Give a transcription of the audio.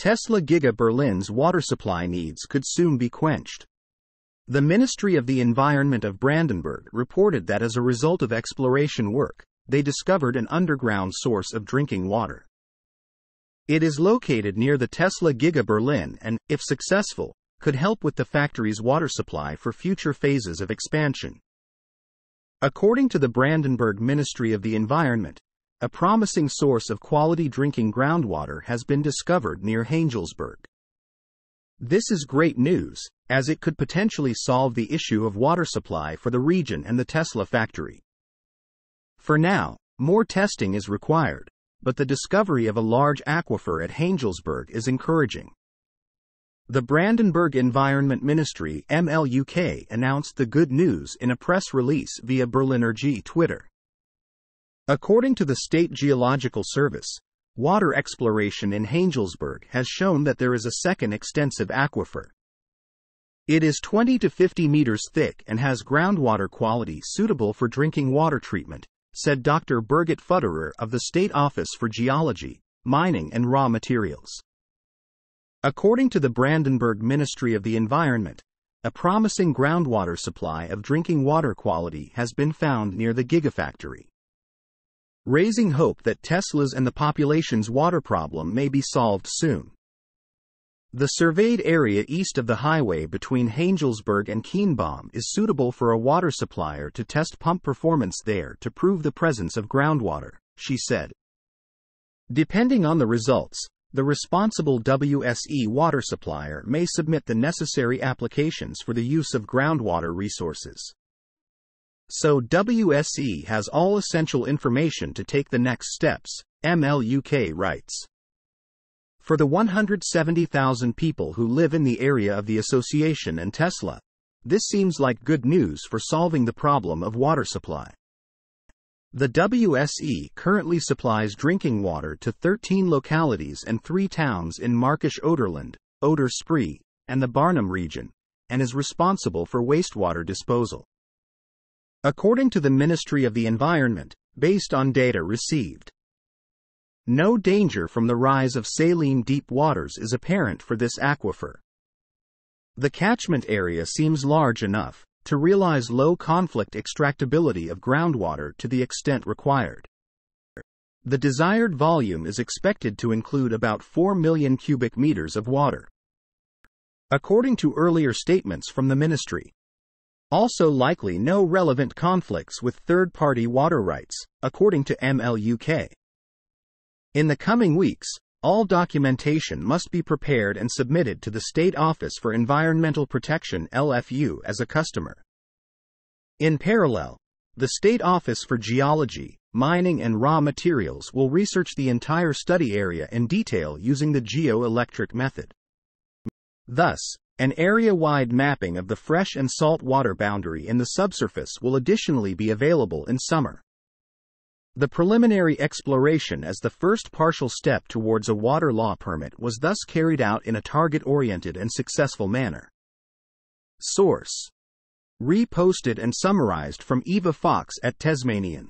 Tesla Giga Berlin's water supply needs could soon be quenched. The Ministry of the Environment of Brandenburg reported that as a result of exploration work, they discovered an underground source of drinking water. It is located near the Tesla Giga Berlin and, if successful, could help with the factory's water supply for future phases of expansion. According to the Brandenburg Ministry of the Environment, a promising source of quality drinking groundwater has been discovered near Hangelsberg. This is great news, as it could potentially solve the issue of water supply for the region and the Tesla factory. For now, more testing is required, but the discovery of a large aquifer at Hangelsberg is encouraging. The Brandenburg Environment Ministry MLUK announced the good news in a press release via Berliner G Twitter. According to the State Geological Service, water exploration in Hangelsberg has shown that there is a second extensive aquifer. It is 20 to 50 meters thick and has groundwater quality suitable for drinking water treatment, said Dr. Birgit Futterer of the State Office for Geology, Mining and Raw Materials. According to the Brandenburg Ministry of the Environment, a promising groundwater supply of drinking water quality has been found near the Gigafactory. Raising hope that Tesla's and the population's water problem may be solved soon. The surveyed area east of the highway between Hangelsberg and Kienbaum is suitable for a water supplier to test pump performance there to prove the presence of groundwater, she said. Depending on the results, the responsible WSE water supplier may submit the necessary applications for the use of groundwater resources. So WSE has all essential information to take the next steps, MLUK writes. For the 170,000 people who live in the area of the association and Tesla, this seems like good news for solving the problem of water supply. The WSE currently supplies drinking water to 13 localities and three towns in Märkisch Oderland, Oder Spree, and the Barnim region, and is responsible for wastewater disposal. According to the Ministry of the Environment, based on data received, no danger from the rise of saline deep waters is apparent for this aquifer. The catchment area seems large enough, to realize low conflict extractability of groundwater to the extent required. The desired volume is expected to include about 4 million cubic meters of water. According to earlier statements from the ministry, also likely no relevant conflicts with third party water rights, according to MLUK. In the coming weeks, all documentation must be prepared and submitted to the State Office for Environmental Protection LFU as a customer. In parallel, the State Office for Geology, Mining and Raw Materials will research the entire study area in detail using the geoelectric method. Thus, an area-wide mapping of the fresh and salt water boundary in the subsurface will additionally be available in summer. The preliminary exploration as the first partial step towards a water law permit was thus carried out in a target oriented and successful manner. Source Reposted and summarized from Eva Fox at Tesmanian.